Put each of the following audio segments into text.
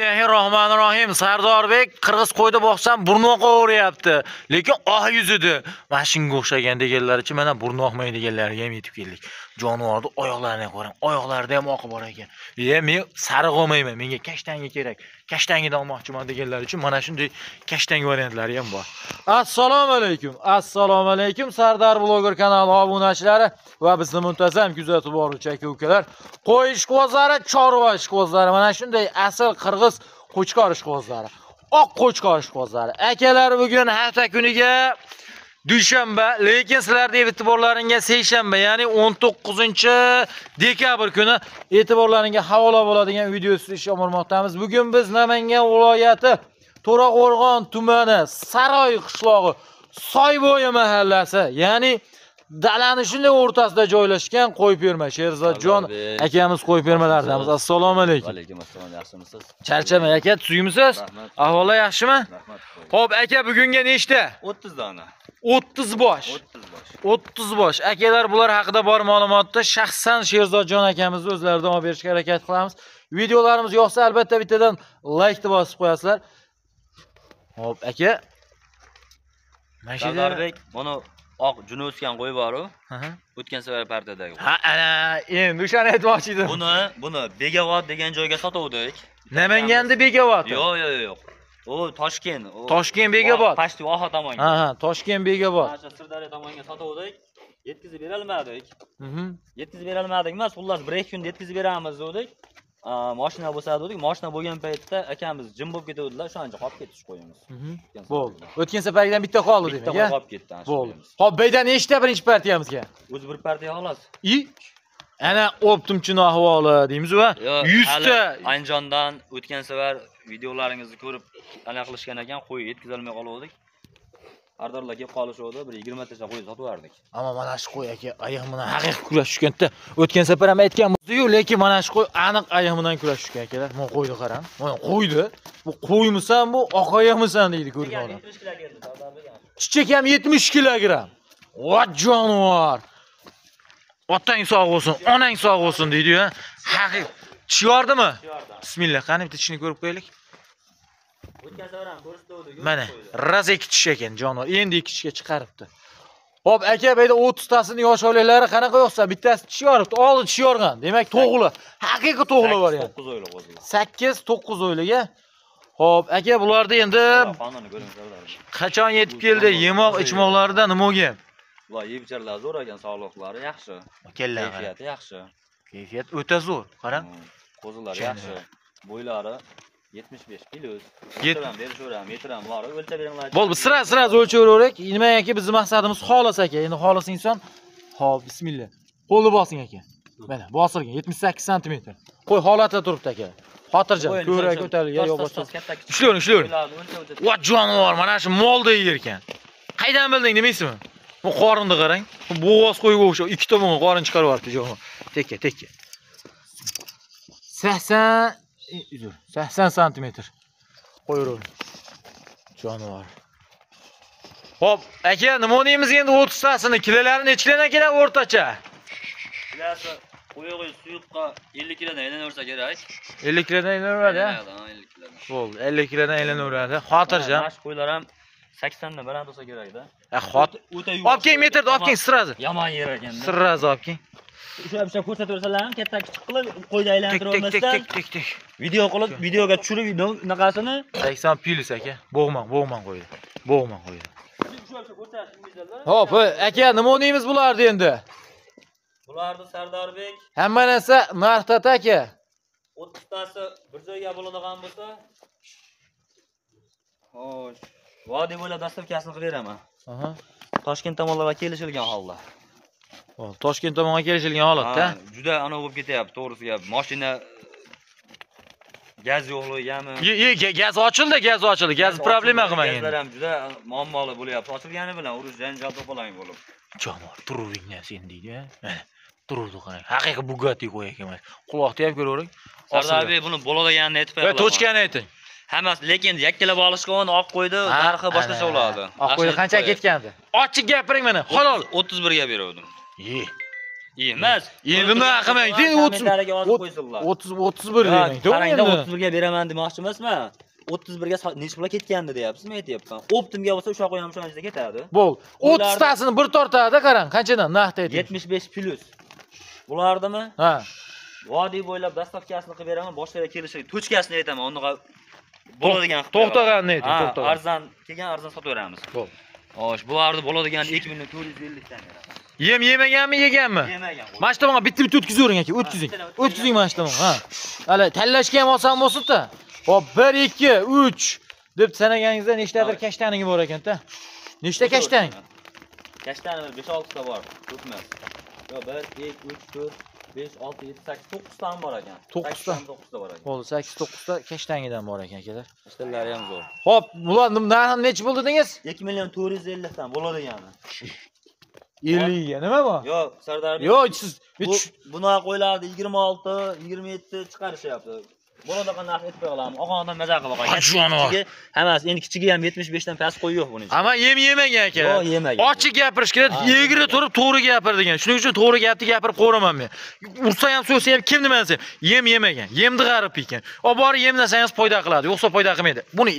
Bismillahirrohmanirrohim. Sardorbek qirg'iz qo'ydi boqsam burnoq qovuryapti. Lekin oq yuzidi. Mana shunga o'xshagan deganlaricha mana burnoqmay deganlariga ham yetib keldik. Jonivorni oyoqlarini qarang. Oyoqlarida ham oqi bor ekan. "Ye, men sariq olmayman. Menga kashtanga kerak. Kashtangidan olmoqchiman" deganlar uchun mana shunday kashtang variantlari ham bor. Assalomu alaykum. Assalomu alaykum Sardar bloger kanali obunachilari va bizni muntazam kuzatib boruvchi aka-ukalar. Qo'y ishqibozlari, chorva ishqibozlari mana shunday asl qirg'iz qo'chqor ishqibozlari. Oq qo'chqor ishqibozlari. Akalar bugun hafta kuniga dushanba, lekin sizlarning e'tiborlaringga seshanba, ya'ni 19-dekabr kuni e'tiborlaringga havola bo'ladigan video ish olmoqdamiz. Bugun biz Namangan viloyati To'raqo'rg'on tumani Saroy qishlog'i Soybo'yi mahallasi, ya'ni dalani shunday o'rtasida joylashgan qo'y ferma Sherzodjon akamiz qo'y fermalaridanmiz. Assalomu alaykum. Alaykum assalom, yaxshimisiz? Charchamang aka, tuzyimisiz? Rahmat. Ahvoli yaxshimi? Rahmat. Xo'p, aka bugunga nechta? 30 dona. 30 bosh. 30 bosh. 30 bosh. Akalar bular haqida bor ma'lumotni shaxsan Sherzodjon akamiz o'zlaridan olib berishga harakat qilamiz. Videolarimiz yoqsa albatta bittadan like deb bosib qo'yasizlar. Xo'p, aka. Mashina. Sardarbek, mana oq juni o'sgan qo'y bor-ku, Aha. o'tgan safar partiyadagi. Ha, ana, endi o'shani aytmoqchi edim. Buni, buni Begavod degan joyga sotuvdik. Namanganda Begobod. Yo'q, yo'q, yo'q. U Toshkent. Toshkent Begobod. Pashti Voha tomonga. Ha, ha, Toshkent Begobod. Mana shu Sirdaryo tomonga sotuvdik. Yetkazib bera olmadik. Mhm. Yetkazib bera olmadik emas, xullas bir ikki kunda yetkazib beramiz dedik. Mashina bo'lsa dedik, mashina bo'lgan paytda akamiz jim bo'lib ketuvdilar, o'shancha qolib ketdi qo'yimiz. Mhm. Bo'ldi. O'tgan safargidan bitta qoldi Bitta demak, a? qolib ketdi Bo'ldi. Hop, beydan nechta birinchi partiyamizga? O'zi bir partiya xolos. I ana optimchini ahvoli deymiz va Yo'q, 100 hali ta Andijondan o'tgan safar videolaringizni ko'rib anaqa qilishgan ekan, qo'y yetkazolmay qolgandik. Ardorlar kelib qolishuvdi, bir 20 tacha qo'y sotib yubordik. Ammo mana shu qo'y aka ayiq bilan haqiqiy kurash tushganda o'tgan safar ham aytganmiz-ku, lekin mana shu qo'y aniq ayiq bilan kurash tushgan akalar. Mana qo'yni qarang. Mana qo'ydi. Bu qo'ymisan, bu oq oyoqmisan deydi ko'rgan odam. Chichak ham 70 kilogramm. Va jonivor. Otang sog' bo'lsin, onang sog' bo'lsin deydi-yu. Haqiqiy. Tishiyordimi? Bismillah, qani bitta tishini ko'rib qo'yaylik. Ham ko'rsatuvdik. Mana raz ikki tish ekan jonivor. Endi ikki tishga chiqaribdi. Hop, aka bu yerda 30 tasini yosh olaklari qanaqa yo'qsa, bittasi tish yoribdi, oldi tish yorgan. Demak, to'g'li. Haqiqiy to'g'li bor yani. 9 oylik o'zi. 8 9 oyliga. Hop, aka bularda endi qachon yetib keldi? Yemoq, ichmoqlarida nima bo'lgan? Ular yeb icharlar zo'r ekan, sog'liqlari yaxshi. Kellar. Kayfiyati yaxshi. Kayfiyat o'ta zo'r. Qarang. Qo'zilar yaxshi. Bo'ylari 75 kilo. Yet- Metr ham berishaveram, metr ham bor. O'lchab beringlar. Bo'ldi, sira sira o'lchaveravering. Nimaki bizning maqsadimiz xolis aka. Endi xolis inson. Hop, bismillah. Qo'lni bosing aka. Mana, bosilgan 78 sm. Qo'y holatda turibdi aka. Xotirjam, ko'rak ko'tarilgan yo boshqa. Ishlayvering, ishlayvering. Va jonivor, mana shu molda yer ekan. Qaydan bilding demaysizmi? Bu qorinni qarang. Bo'g'oz qo'yga o'xshab ikki tomonga qorin chiqarib yuboribdi jonivor. Tekka, tekka. 80 uzr, 80 sm. Qo'yavering. Jonivor. Hop, aka, nima o'ynaymiz endi 30 tasini? Kilolari necha kilodan keladi o'rtacha? Kilasi qo'yog'i suyuqqa 50 kilodan aylanversa kerak. 50 kilodan aylanadi, ha? Aylanadi, ha, 50 kilodan. Bo'ldi, 50 kilodan aylanadi. Xotirjam. Mana shu qo'ylar ham 80 dan baland bo'lsa kerak-da. Ha, xot. Olib keling metrda, olib keling sirazi. Yomon yer ekanda. Sirrazi olib keling. O'sha bitta ko'rsataversalar ham katta kichik qilib qo'yni Tik aylantirib tik tik olmasdan tik tik tik. video qilib videoga tushirib bunaqasini 80 plus aka. Bo'g'man, bo'g'man qo'ydi. Bo'g'man qo'ydi. Hop, aka, nima o'ynaymiz bularni endi? Bularni Sardarbek Hamma narsa Martat aka. 30 tasi bir joyga bo'ladigan bo'lsa, xo'sh, vodiy bo'ylab dastavkasini qilib beraman. Aha. Toshkent tomonlarga kelishilgan holda. Toshkent tomonga kelishilgan holatda. Juda ana bo'lib ketyapti, to'g'risi gap. Mashina gaz yo'qligami? Gaz ochildi, gaz ochildi. Gaz problema qilmang Gazlar endi. ham juda muammoli bo'lyapti. Ochilgani bilan urush janjal to'polon bo'lib. Jonivor, tururinglar sen deydi. Turuvdi qarang. Haqiqiy Bugatti qo'y ekan. Quloqni ham ko'ravering. Sardarbek buni bo'ladiganini aytib tochkani ayting. Hammasi lekin yakkala olishgan oq qo'ydi, narxi boshqacha bo'ladi. Oq qo'y qancha ketgandi? Ochiq gapiring mana. Halol. 31 ga beruvdim. Emas Endi nima qilmang, deng, o'ttiz- kommentariyga yozib o't- qo'ysinlar 30 31 Ha, demang. To'g'ri qarangda endi. 31 ga beraman demoqchi emasman 31 ga so- necha pulga ketgandi deyapsizmi aytyapman optimga bo'lsa o'sha qo'yam o'shancha ketadi Bo'l. Ularni- 30 tasini bir tortadi, qarang, qanchadan naqd ayting. 75 plyus bulardimi Ha. vodiy bo'ylab dastavkasini qilib beraman boshqa yerga kelishi tochkasini aytaman unaqa bo'ladigan qilib To'xtaganini ayting, Ha, to'xtagan. arzon kelgan arzon sotaveramiz Bo'l. xo'sh bularni bo'ladigan 2 million 450 dan beraman Yem yemaganmi, yeganmi? yemagan Mana shu tomonga bitta bitta o'tkazavering aka, o'tkazing. o'tkazing. Mana shu tomonga, ha. Hali tanlashga ham oson bo'lsin-da. Hop, 1 2 3 deb sanaganingizda nechtadir kashtaning bor ekan-da? Nechta kashtang? kashtani 5-6 ta bor ko'p emas yo 1 2 3 4 5 6 7 8 9 ta bor ekan To'qqizta. 9 ta bor ekan Bo'ldi, 8 9 ta kashtangidan bor ekan akalar. kashtanlari ham zo'r Hop, bular narxi necha bo'ldi dedingiz? 2 million 450 dan bo'ladigani 50 ga nima bu? yo sardor Yo'q, siz bu bunaqa qo'ylarni 26 27 chiqarishyapti bo'ladigan narx aytib qo'yamiz og'onadan maza qilib qo'ygan. Kichigi hammasi endi kichigiga ham 75 dan past qo'y yo'q buning. Ama yem yemagan aka. Yo'q, yemagan. Ochiq gapirish kerak, egri turib to'g'ri gapir degan. Shuning uchun to'g'ri gapni gapirib qo'raman men. Ursa ham so'ysa ham kim nima desa, yem yemagan, yemni g'arib ekan. Olib borib yemlasangiz foyda qiladi, yo'qsa foyda qilmaydi. Buni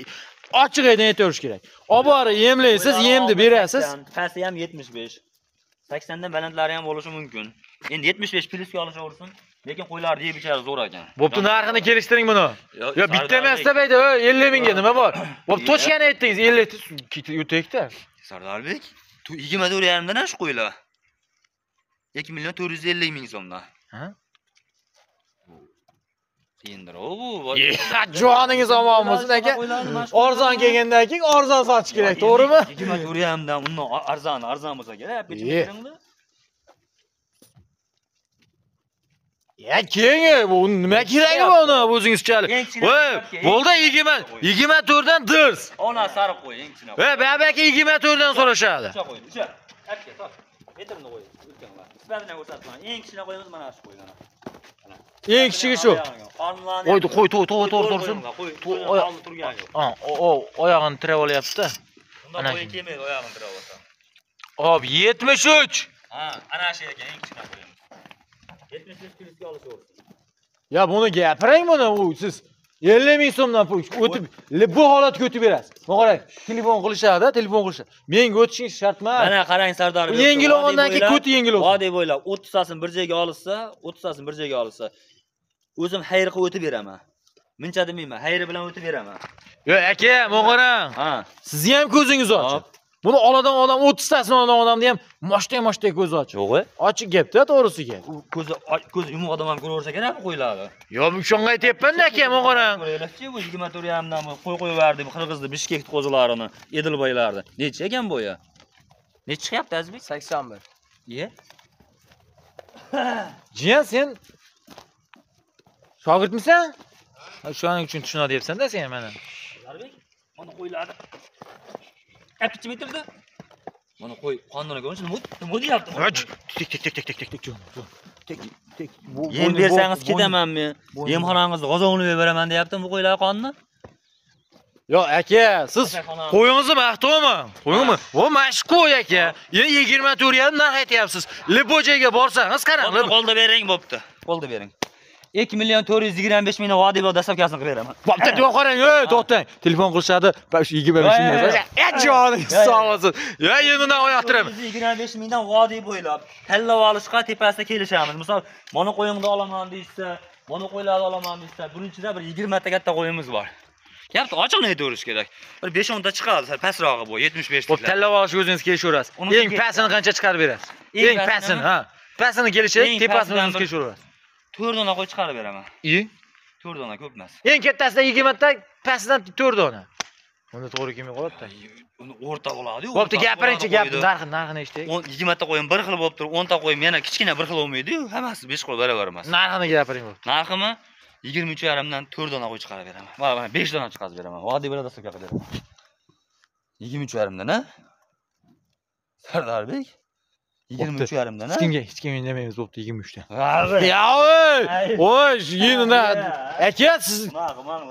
ochiq aytib aytaverish kerak. Olib borib yemlaysiz, yemni berasiz. 80, pasti ham 75 80 dan balandlari ham bo'lishi mumkin endi 75 plyusga olishaversin lekin qo'ylarni yeb ichari zo'r ekan Bo'pti, narxini kelishtiring buni. Yo, bitta emas demaydi, 50 mingga nima bor? Bo'pti, Iya. to'chgani aytdingiz, 50 ketib yutakda. sardorbek 24 yarimdan shu qo'ylar 2 million 450 ming so'mdan Ha? qiyindir bu Joningiz omon bo'lsin aka. Arzon kelgandan keyin arzon sotish kerak, to'g'rimi? 24 yarimdan undan arzon arzon bo'lsa kerak Ye. Ya keyin bu nima keragi buni o'zingizchalik? Eng kichkina Voy, bo'ldi kichkina 20 24 dan dirs. ona sariq qo'y eng kichkina Va babaki 24 dan so'rashadi. ucha qo'y ucha aka top. Metrini qo'y o'tganlar isbatini ko'rsatman eng kichkina qo'yimiz mana shu qo'y mana. Eng kichigi shu. Qo'ydi, qo'y, to'y, to'y, to'y tursin. qonni turgani yo'q Ha, oyog'ini tirab olyapti-da. undan ana qo'y kelmaydi oyog'ini tirab olsa. Hop, 73. ha ana shu ekan eng kichkina qo'yimiz 75 plyusga olishaversin Ya buni gapiring buni, u siz 50 ming so'mdan pul o'tib, bu holatga o'tib berasiz. Qarang, telefon qilishadi, telefon qilishadi. Menga o'tishingiz shart emas. mana qarang sardor yengil olgandan keyin ko'ti yengil olsin. vodiy bo'ylab 30 tasini bir joyga olishsa 30 tasini bir joyga olishsa o'zim xayr qilib o'tib beraman muncha demayman xayri bilan o'tib beraman Yo, aka, mo'g'aram. ha Sizni ham ko'zingiz ochiq. Buni oladigan odam 30 tasini oladigan odamni ham moshday-moshday ko'zi ochiq. yo'g'i Ochiq gapda to'g'risiga. u ko'zi ko'zi yumuq odam ham ko'raversa kerak bu qo'ylarni Yo, shunga aytyapman-da aka, mo'g'aram. Ko'raylikchi bu 24 yarimdan bu qo'y qo'yverdi bu qirg'izni bishkek qo'zilarini edilboylarni necha ekan bu ya necha chiqyapti azizbek 81. iye Jiyan sen shogirdmisan? Shuning uchun tushunadi deyapsan-da sen mana. Zarbek, mana qo'ylarni metrda mana qo'y ko'rinishi nima nima deyapti tik tik tik jon. jon. Tik tik. Bu yem bersangiz ketaman men yemxonangizni g'ozovini beraman deyapti bu qo'ylar qonni Yo, aka, siz qo'yingizni maqtovmi? Qo'yingmi? Vo, mashq qo'y aka. Endi 24 yarim narx aytyapsiz. Libojaga borsangiz qarang. Qo'lda bering bo'pti qo'lda bering 2 million 425 ming vodiy bo'l dastavkasini qilib beraman Bo'pti, yo'q qarang, ey, to'xtang. Telefon qilishadi. Mana shu 25 ming. Voy, voy. Ya joningiz Voy, voy. sog' bo'lsin. Ya yendan oyoq tiraman. 425 mingdan vodiy bo'ylab tanlab olishga tepasida kelishamiz misol mana qo'yingni olaman deyishsa mana qo'ylarni olaman deyishsa buning ichida bir 20 ta katta qo'yimiz bor gapni ochiqni aytaverish kerak bir 5-10 ta chiqadi sal pastrog'i bu 75 Bo'p, tiklar. tanlab olish o'zingiz kelishaverasiz. Eng pastini qancha chiqarib berasiz? Eng pastini, ha. Pastini kelishib, tepasini o'zingiz kelishaverasiz. 4 dona qo'y chiqarib beraman. И? 4 dona ko'p emas. Eng kattasidan yigirmata pastidan 4 dona. Unda to'g'ri kelmay qoladida uni o'rta bo'ladiyu bo'pti gapiringchi gapni narxi narxi 20 ta qo'yim bir xil bo'lib turib o'nta qo'yim yana kichkina bir xil bo'lmaydiyu hammasi besh qo'y barobar emas. Narxini gapiring narximi? 23,5 dan 4 dona qo'y chiqarib beraman. Mana mana 5 dona chiqarib beraman. Vodiy bilan dostavka qilib beraman. 23,5 uch yarimdan a sardarbek? 23 yarımdan ha? Hiç kimga hech kimga indamaymız bo'pti 23dan. G'alaba. Ya oy! Voy, yinina. Aka siz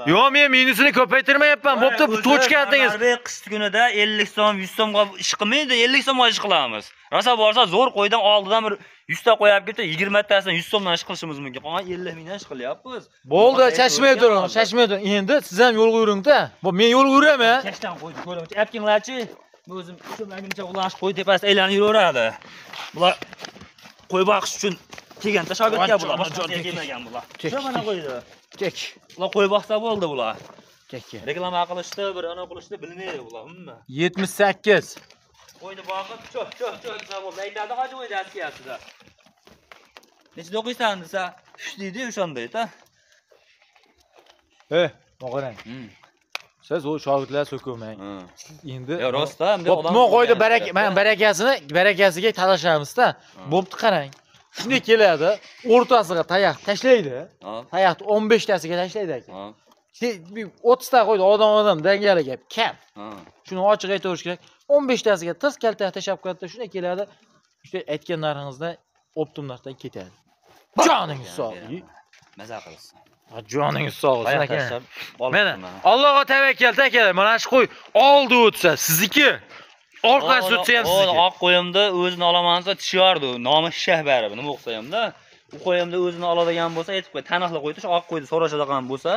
Yo'q, men minusini ko'paytirmayapman. Bo'pti, tochka atingiz. Harbiy qish kunida 50 so'm, 100 so'mga ish qilmaydi, 50 so'mga ish qilamiz. Rosa borsa zo'r qo'ydan oldidan bir 100 ta qo'yib ketib, 20 tasidan 100 so'mdan ish qilishimiz mumkin. Qolgan 50 mingdan ish qilyapmiz. Bo'ldi, chashmay turing, chashmay turing. Endi siz ham yo'l yuring-da. Bu men yo'l yuraman. Chashdan qo'ydi, ko'raman. Apkinglarchi. O'zim tushunmaguncha ulanishib qo'y tepasida aylanib yuraveradi. Bular qo'y boqish uchun kelganda shogirdga bular, boshqa kelmagan bular. Shu mana qo'ydi. tek Bular qo'y boqsa bo'ldi bular. tek Reklama qilishdi, bir ana qilishdi bilmaydi bular, umuman. yetmish sakkiz Qo'yni boqib, cho'p, cho'p, cho'p desa bo'ldi. Aytadi hoji o'yda askiyasida. Nechida o'qiysan desa, shush deydi o'shandayda. e qarang siz u shogirdlar so'kilmang endi odam men qo'ydi sifatda. mana barakasini barakasiga talashamiz-da. Bo'pti qarang. Shunday keladi, o'rtasiga tayoq tashlaydi. Tayoqni 15 tasiga tashlaydi aka. ha, 30 ta qo'ydi odam odam dangali gap. Kam. Shuni ochiq aytaverish kerak. 15 tasiga tiz kalta tashab qo'yadi, shunday keladi. O'sha aytgan narxingizdan optim narxdan ketadi. Joningiz sog'. Maza qilsin. Joningiz sog' bo'lsin aka. Mana. Allohga tavakkal aka. Mana shu qo'y oldi o'tsa sizniki. Orqasi o'tsa ham sizniki. oq qo'yimda o'zini olaman desa tishardi. Nomi shah baribir. Nima o'qisa hamda. U qo'yimda o'zini oladigan bo'lsa aytib qo'y. Taniqli qo'ydi, shu oq qo'yni so'rashadigan bo'lsa,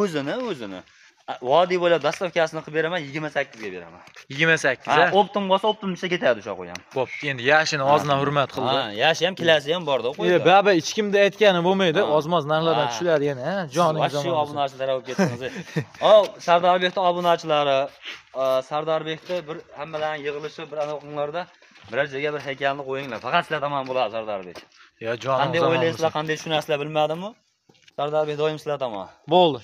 o'zini, o'zini. Vodiy bo'ylab dastavkasini qilib beraman, 28 ga beraman. 28 Ha, a. optim bo'lsa optim ichida ketadi o'sha qo'y ham. Bo'pti, endi yashini ozdan hurmat qildi. Ha, yashi ham, kilasi ham borda E, qo'yda. baba hech kimda aytgani bo'lmaydi. Ozmoz narxlardan tushiladi yana? Joningiz Shu obunachilar olib ketdingiz. O, Sardorbekni obunachilari, a, Sardorbekni bir hammalarning yig'ilishib bir anaqa biror joyga bir haykalni qo'yinglar. Faqat sizlar tomon bo'ladi Sardorbek. Yo, joningiz Qanday o'ylaysizlar, qanday tushunasizlar bilmadimmi? Sardorbek doim sizlar tomon. Bo'ldi.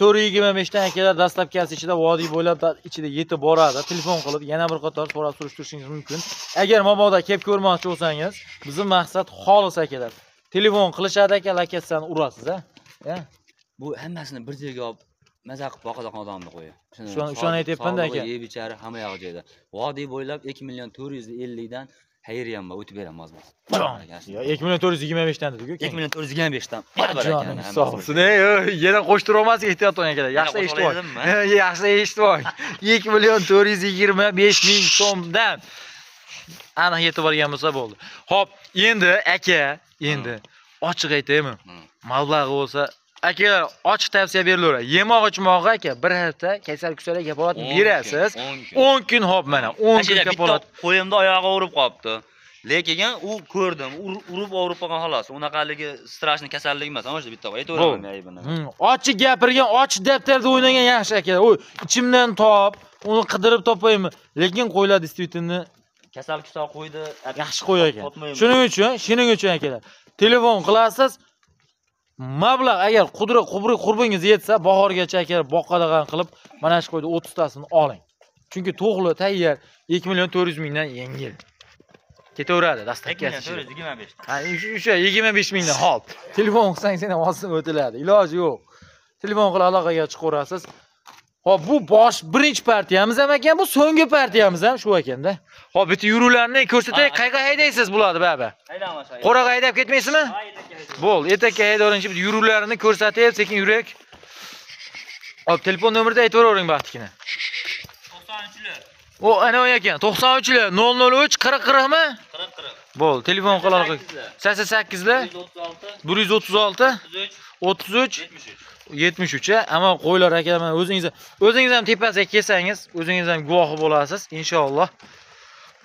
24 25 dan akalar dastlabkasi ichida vodiy bo'ylab da- ichida yetib boradi. Telefon qilib yana bir qator so'rab surishtirishingiz mumkin. Agar mabodo kelib ko'rmoqchi bo'lsangiz, bizning maqsad xolis akalar. Telefon qilishadi aka, lokatsiyani urasiz? Ya. Bu hammasini bir joyga olib maza qilib boqadigan odamni qo'y. Shuni- aytyapman-da aka. Yeb ichari hamma yoq joyda. Vodiy bo'ylab 2 million 450 dan xayriyam bor, o'tib beramiz biz. Yo, 2 million 425 dan dedi-ku. 2 million 425 dan. Joningiz sog' bo'lsin. Yana qo'shtirib olmasak ehtiyot bo'ling akalar. Yaxshi eshitib oling. Yaxshi eshitib oling. 2 million 425 ming so'mdan aniq yetib olgan bo'lsa bo'ldi. Xo'p, endi aka, endi ochiq aytaymi? Hmm. Mablag'i bo'lsa, akalar ochiq tavsiya berilaveradi. Yemoq ichmog'i aka bir hafta kasal kusalar kapolat berasiz. 10 kun hop mana 10 kun kapolat. qo'yimda oyog'i urib qolibdi. Lekin u ko'rdim, ur- urib og'rib qolgan xolos. Unaqaligi strashni kasallik emas, ana shu bitta aytaveraman aybini. Hmm, ochiq gapirgan, ochiq daftarda o'ynagan yaxshi aka. O'y, ichimdan top, uni qidirib topaymi. Lekin qo'ylar действительно Kasal kusal qo'ydi. yaxshi qo'y ekan. Shuning uchun, shuning uchun akalar. Telefon qilasiz. Mablag' agar qudra qubri qurbingiz yetsa, bahorgacha aka boqadigan qilib, mana shu qo'yda 30 tasini oling. Chunki to'g'li tayyor 2 million 400 mingdan yengil. Ketaveradi dastlabki. 425 dan. Ha, o'sha 25 mingdan hop. Telefon qilsangiz yana ozsin o'tiladi. Iloji yo'q. Telefon qilib aloqaga chiqaverasiz. Hop, bu bosh birinchi partiyamiz ham ekan, bu so'nggi partiyamiz ham shu ekanda. Hop, bitta yuruvlarni ko'rsatay, Ha, qayerga haydaysiz bularni baba? Haydama shay. Qo'raga haydab ketmaysizmi? Bo'l, etakka haydavering, bitta yuruvlarini ko'rsatib, sekin yurak. Hop, telefon nomerini aytavering baxtikina. 93lar. O, ana o ekan, 93lar 003 40 40 mi? 40 40. Bo'l, telefon qila aloqa. 88 lar 136 136 33 33 73. 73 a ammo qo'ylar aka mana o'zingiz o'zingiz ham tepasiga kelsangiz o'zingiz ham guvohi bo'lasiz inshaalloh.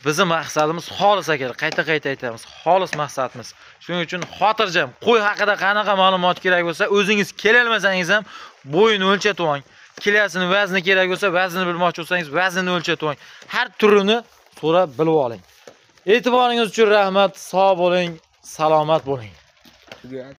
Bizni maqsadimiz xolis aka qayta qayta aytamiz xolis maqsadimiz shuning uchun xotirjam qo'y haqida qanaqa ma'lumot kerak bo'lsa o'zingiz kelolmasangiz ham bo'yini o'lchatib oling kilasini vazni kerak bo'lsa vaznini bilmoqchi bo'lsangiz vaznini o'lchatib oling har turini so'rab bilib oling. E'tiboringiz uchun rahmat sog' bo'ling salomat bo'ling.